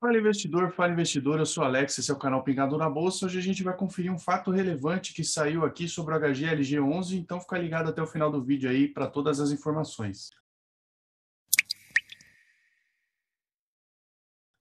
Fala investidor, fala investidor, eu sou Alex, esse é o canal Pingado na Bolsa. Hoje a gente vai conferir um fato relevante que saiu aqui sobre o HGLG11, então fica ligado até o final do vídeo aí para todas as informações.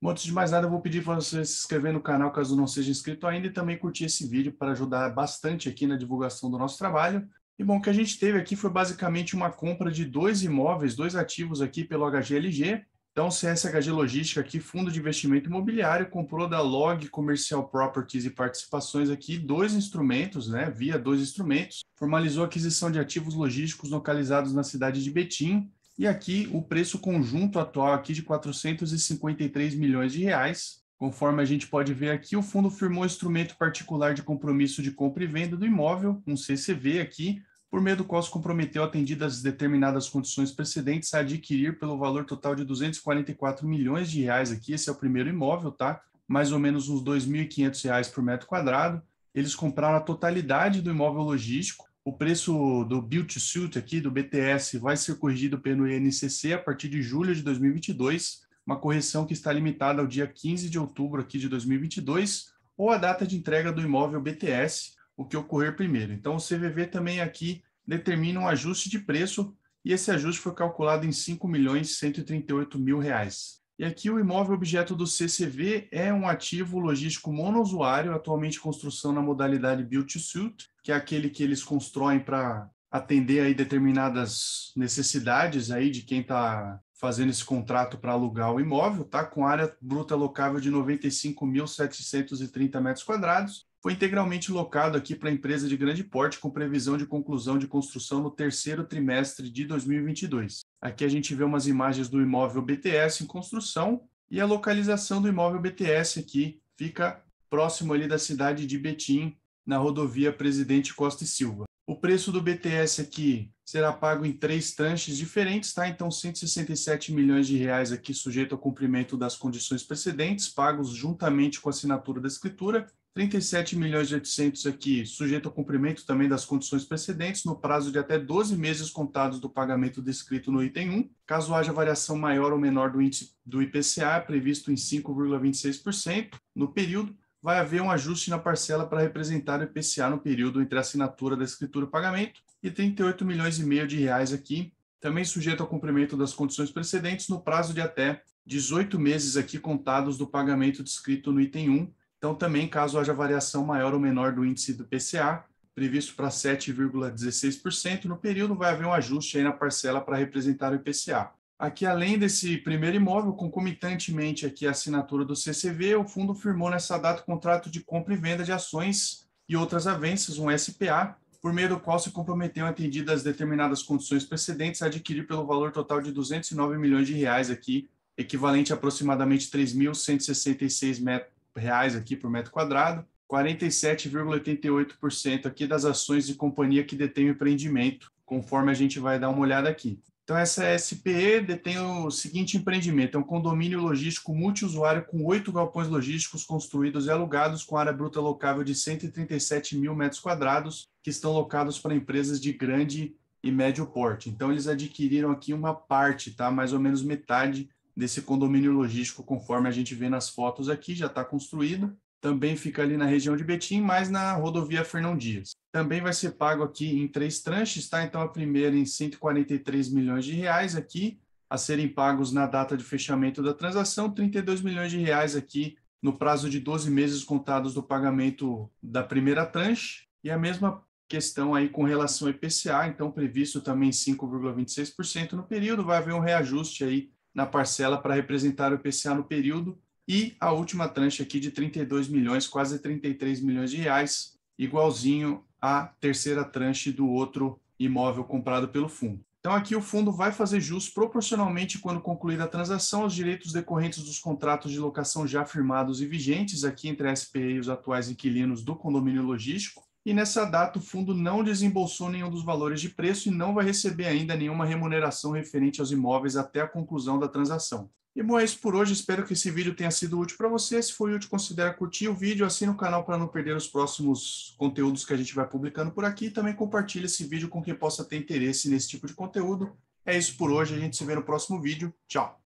Bom, antes de mais nada, eu vou pedir para você se inscrever no canal caso não seja inscrito ainda e também curtir esse vídeo para ajudar bastante aqui na divulgação do nosso trabalho. E bom, o que a gente teve aqui foi basicamente uma compra de dois imóveis, dois ativos aqui pelo HGLG, então, CSHG Logística aqui, fundo de investimento imobiliário, comprou da Log Commercial Properties e Participações aqui dois instrumentos, né, via dois instrumentos, formalizou a aquisição de ativos logísticos localizados na cidade de Betim, e aqui o preço conjunto atual aqui de 453 milhões de reais. Conforme a gente pode ver aqui, o fundo firmou instrumento particular de compromisso de compra e venda do imóvel, um CCV aqui, por meio do qual se comprometeu, atendidas determinadas condições precedentes, a adquirir pelo valor total de 244 milhões de reais aqui, esse é o primeiro imóvel, tá? Mais ou menos uns 2.500 reais por metro quadrado. Eles compraram a totalidade do imóvel logístico. O preço do Build to Suit aqui, do BTS, vai ser corrigido pelo INCC a partir de julho de 2022, uma correção que está limitada ao dia 15 de outubro aqui de 2022, ou a data de entrega do imóvel BTS, o que ocorrer primeiro. Então, o CVV também aqui determina um ajuste de preço e esse ajuste foi calculado em 5 milhões 138 mil reais. E aqui o imóvel objeto do CCV é um ativo logístico monousuário, atualmente construção na modalidade Build to Suit, que é aquele que eles constroem para atender aí determinadas necessidades aí de quem está fazendo esse contrato para alugar o imóvel, tá? Com área bruta locável de 95.730 metros quadrados foi integralmente locado aqui para empresa de grande porte com previsão de conclusão de construção no terceiro trimestre de 2022. Aqui a gente vê umas imagens do imóvel BTS em construção e a localização do imóvel BTS aqui fica próximo ali da cidade de Betim, na rodovia Presidente Costa e Silva. O preço do BTS aqui será pago em três tranches diferentes, tá? Então, 167 milhões de reais aqui sujeito ao cumprimento das condições precedentes, pagos juntamente com a assinatura da escritura, 37 milhões e 800 aqui, sujeito ao cumprimento também das condições precedentes, no prazo de até 12 meses contados do pagamento descrito no item 1. Caso haja variação maior ou menor do índice do IPCA, previsto em 5,26% no período, vai haver um ajuste na parcela para representar o IPCA no período entre a assinatura da escritura e pagamento, e 38 milhões e meio de reais aqui, também sujeito ao cumprimento das condições precedentes, no prazo de até 18 meses aqui contados do pagamento descrito no item 1, então, também, caso haja variação maior ou menor do índice do PCA, previsto para 7,16%, no período vai haver um ajuste aí na parcela para representar o IPCA. Aqui, além desse primeiro imóvel, concomitantemente aqui a assinatura do CCV, o fundo firmou nessa data o contrato de compra e venda de ações e outras avanças, um SPA, por meio do qual se comprometeu atendidas determinadas condições precedentes a adquirir pelo valor total de 209 milhões de reais aqui, equivalente a aproximadamente 3.166 metros reais aqui por metro quadrado, 47,88% aqui das ações de companhia que detém o empreendimento, conforme a gente vai dar uma olhada aqui. Então, essa SPE detém o seguinte empreendimento: é um condomínio logístico multiusuário com oito galpões logísticos construídos e alugados com área bruta locável de 137 mil metros quadrados, que estão locados para empresas de grande e médio porte. Então, eles adquiriram aqui uma parte, tá? mais ou menos metade desse condomínio logístico, conforme a gente vê nas fotos aqui, já está construído. Também fica ali na região de Betim, mas na rodovia Fernão Dias. Também vai ser pago aqui em três tranches, tá? Então a primeira em 143 milhões de reais aqui, a serem pagos na data de fechamento da transação, 32 milhões de reais aqui no prazo de 12 meses contados do pagamento da primeira tranche, e a mesma questão aí com relação ao IPCA, então previsto também 5,26% no período, vai haver um reajuste aí na parcela para representar o IPCA no período e a última tranche aqui de 32 milhões, quase 33 milhões de reais, igualzinho à terceira tranche do outro imóvel comprado pelo fundo. Então aqui o fundo vai fazer jus proporcionalmente quando concluída a transação aos direitos decorrentes dos contratos de locação já firmados e vigentes aqui entre a SPE e os atuais inquilinos do condomínio logístico, e nessa data o fundo não desembolsou nenhum dos valores de preço e não vai receber ainda nenhuma remuneração referente aos imóveis até a conclusão da transação. E bom, é isso por hoje. Espero que esse vídeo tenha sido útil para você. Se foi útil, considere curtir o vídeo, assine o canal para não perder os próximos conteúdos que a gente vai publicando por aqui. E também compartilhe esse vídeo com quem possa ter interesse nesse tipo de conteúdo. É isso por hoje. A gente se vê no próximo vídeo. Tchau!